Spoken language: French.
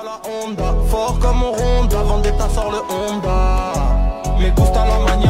pas la Honda, fort comme on ronde, la vendetta sort le Honda. Me gusta la manière.